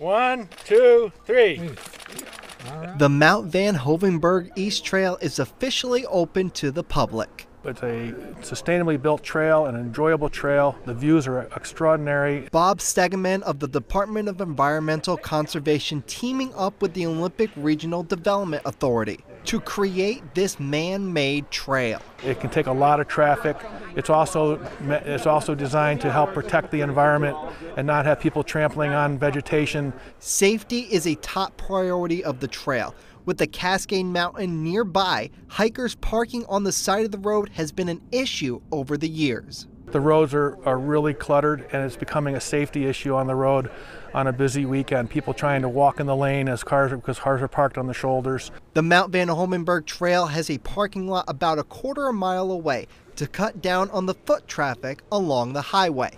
One, two, three. The Mount Van Hoevenberg East Trail is officially open to the public. It's a sustainably built trail, an enjoyable trail. The views are extraordinary. Bob Stegemann of the Department of Environmental Conservation teaming up with the Olympic Regional Development Authority to create this man-made trail. It can take a lot of traffic. It's also it's also designed to help protect the environment and not have people trampling on vegetation. Safety is a top priority of the trail. With the Cascade Mountain nearby, hikers parking on the side of the road has been an issue over the years. The roads are, are really cluttered and it's becoming a safety issue on the road on a busy weekend. People trying to walk in the lane as cars because cars are parked on the shoulders. The Mount Van Hoevenberg Trail has a parking lot about a quarter a mile away to cut down on the foot traffic along the highway.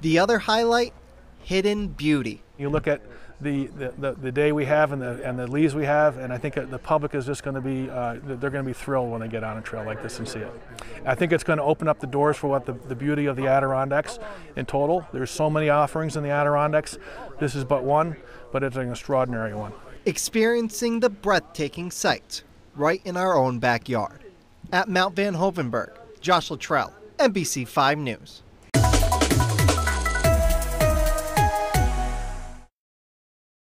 The other highlight, hidden beauty. You look at the, the, the, day we have and the, and the leaves we have, and I think the public is just going to be, uh, they're going to be thrilled when they get on a trail like this and see it. I think it's going to open up the doors for what the, the beauty of the Adirondacks in total. There's so many offerings in the Adirondacks. This is but one, but it's an extraordinary one. Experiencing the breathtaking sights right in our own backyard. At Mount Van Hoevenberg, Josh Luttrell, NBC 5 News.